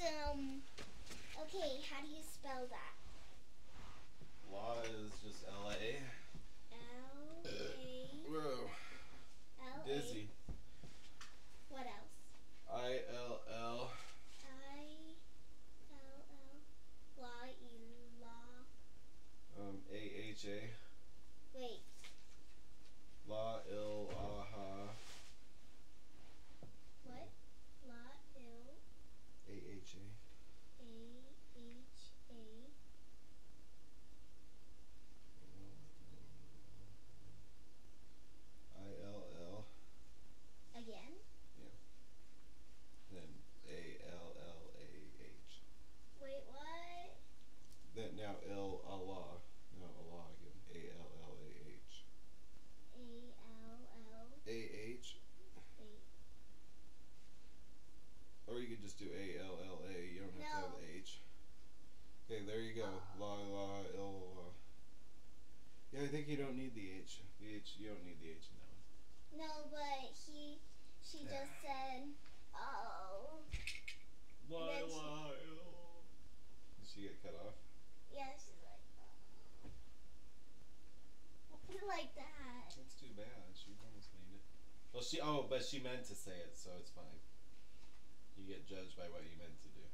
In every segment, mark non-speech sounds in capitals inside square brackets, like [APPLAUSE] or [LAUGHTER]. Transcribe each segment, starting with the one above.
Um. Okay, how do you spell that? Law is just L A. L A Whoa. L A. Dizzy. What else? I L L. I L L. La E Um, A H A. Wait. La Il Aha. What? La Il A H A. A H A. I L L. Again? Then A L L A H. Wait, what? Then now L Allah. No Allah again. A L L A H. A L L A H. A. Or you could just do A L L A. You don't have to have No. the H. Okay, there you go. La la il la. Yeah, I think you don't need the H. The H you don't need the H in that one. No, but he, she just said, oh. La then she- la il. Did she get cut off? Yeah, she's like, oh. like that. That's too bad. She almost made it. Well, she oh, but she meant to say it, so it's fine. You get judged by what you meant to do.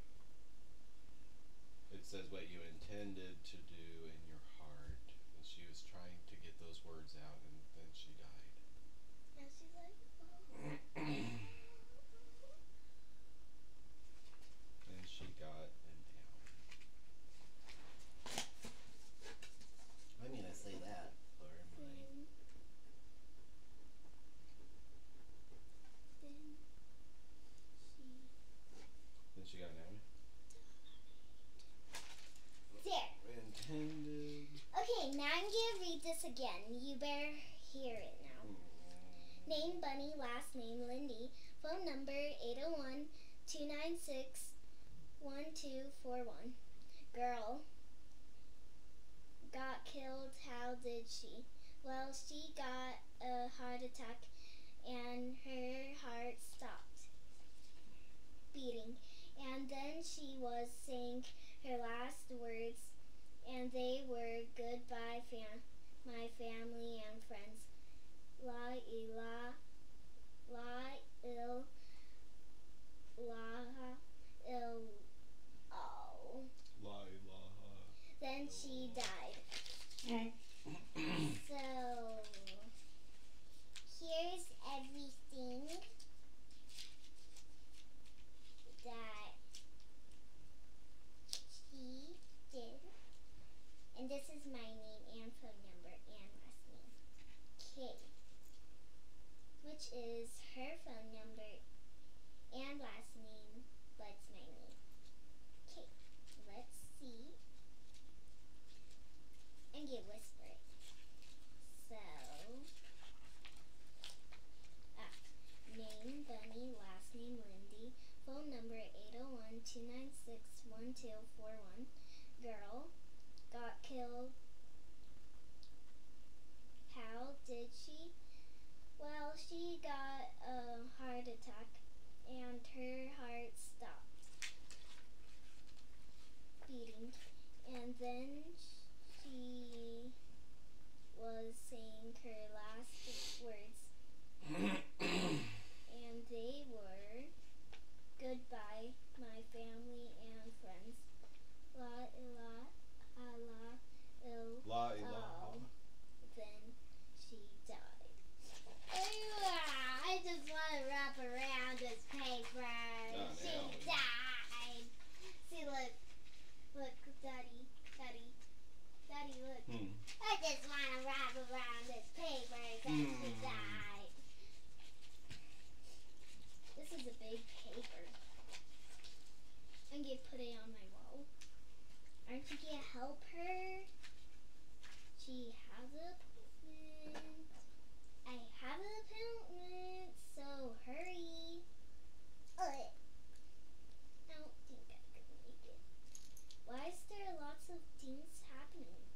It says what you intended to do in your heart, and she was trying to get those words out, and then she died. And she's like, oh. And she got and down. I mean, I say that, or am I? Then, then she Then she got down. there. Intended. Okay, now I'm gonna read this again. You better hear it now. Name Bunny, last name Lindy, phone number 801 296 1241. Girl got killed, how did she? Well, she got a heart attack and her heart stopped beating. And then she was saying her last words, and they were goodbye, fam- my family and friends. La ilah, la il, la il. Oh. La ilaha. Then she died. [CLEARS THROAT] so here's everything that she did. And this is my name and phone number and last name. K. Which is her phone number and last name, but my name. Okay, let's see. And get whisper it. So, ah, name Bunny, last name Lindy, phone number 801 296 1241. Girl, got killed. How did she? Well, she got a heart attack and her heart stopped beating. And then she was saying her last words. [COUGHS] and they were goodbye, my family and friends. La ilah, Allah, il. La ilaha. Oh. Um, uh-huh. Then she died. I just want to wrap around this paper. Oh, she no. died. See, look. Look, Daddy. Daddy. Daddy, look. Hmm. I just want to wrap around this paper because she Hmm. died. This is a big paper. I'm going to put it on my wall. Aren't you going to help her? She has an appointment. I have an appointment, so hurry. Uh, I don't think I can make it. Why is there lots of things happening